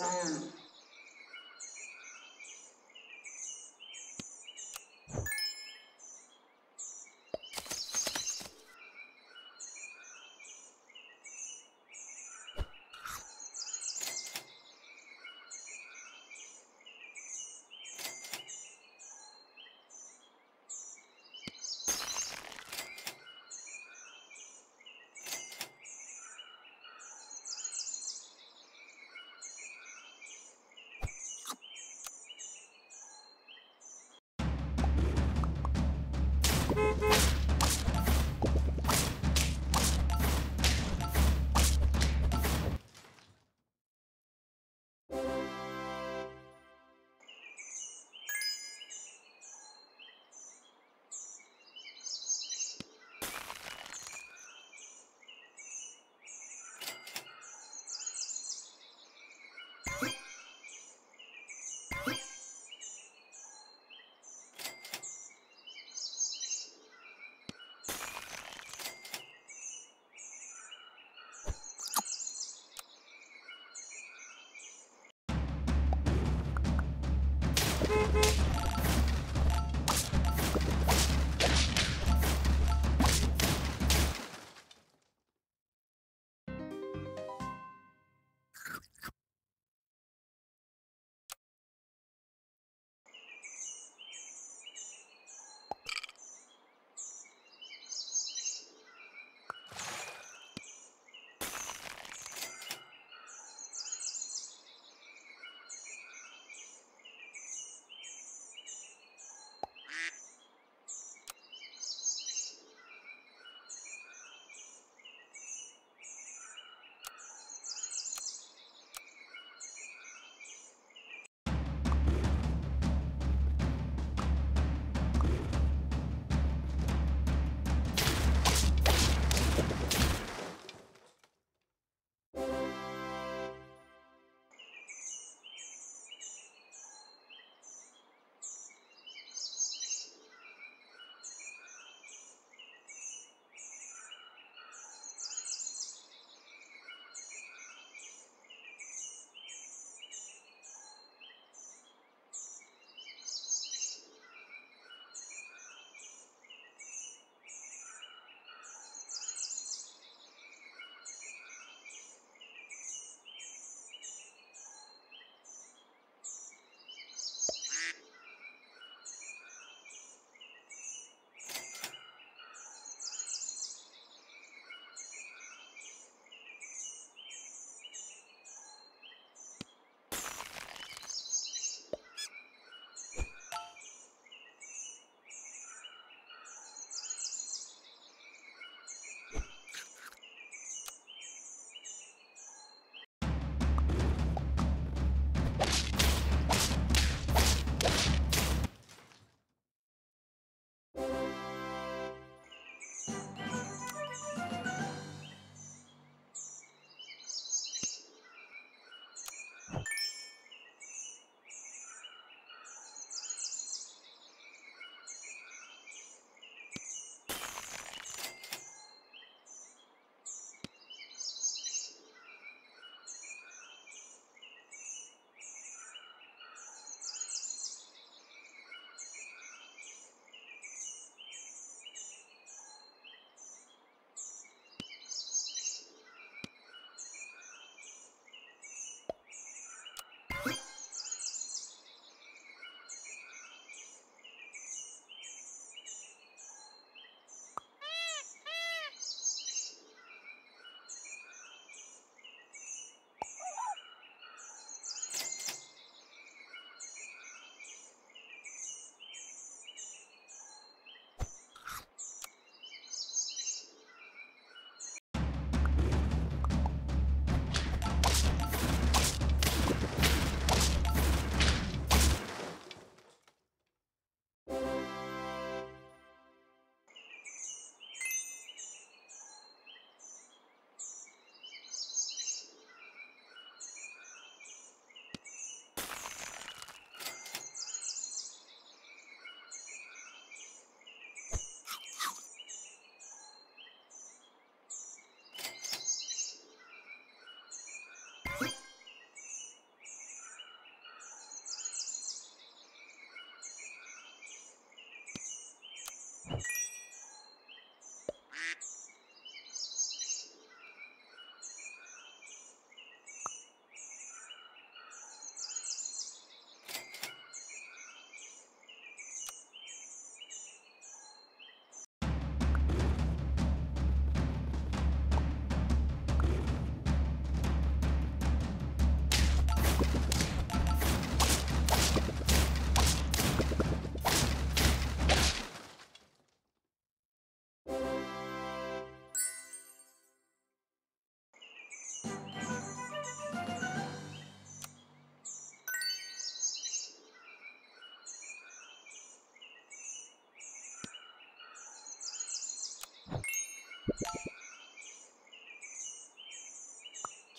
estranho. Mm-hmm.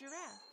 giraffe.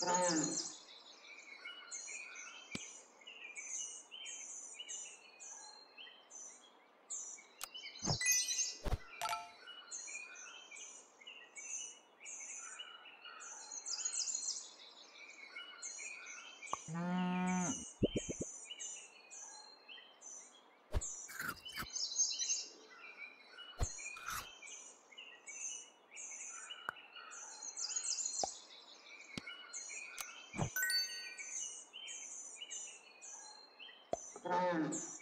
Bruno. Jones.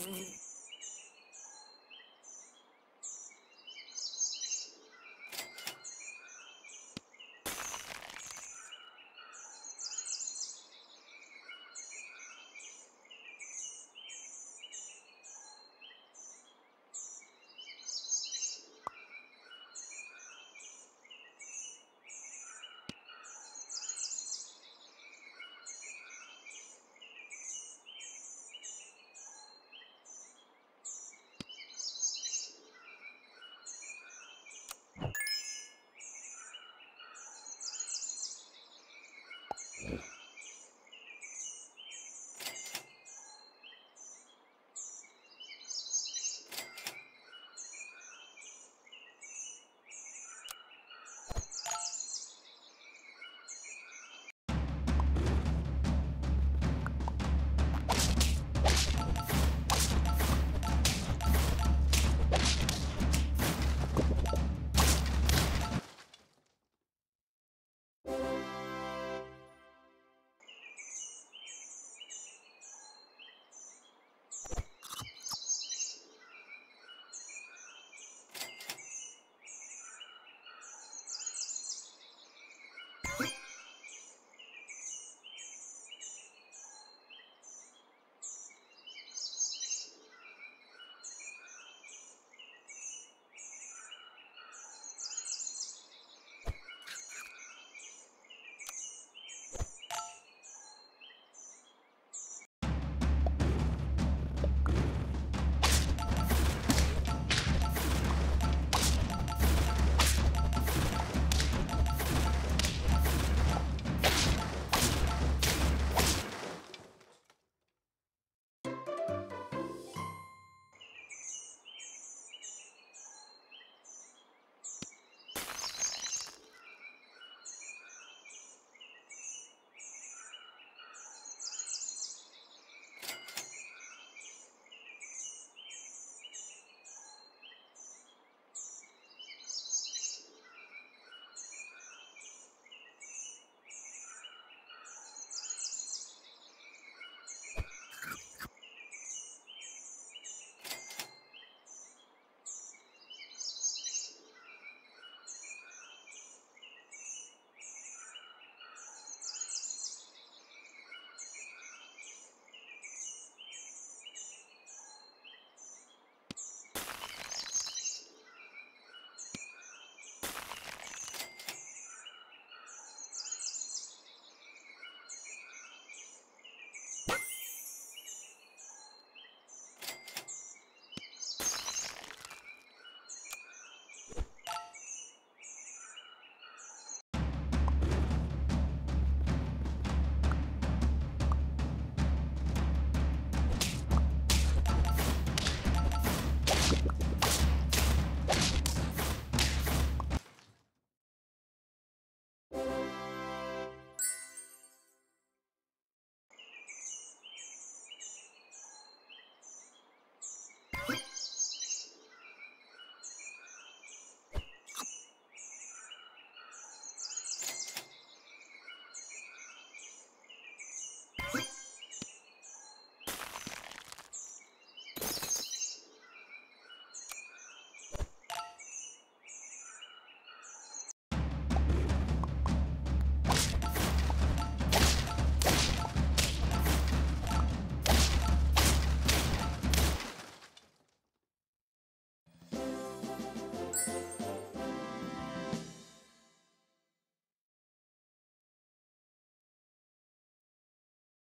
Mm.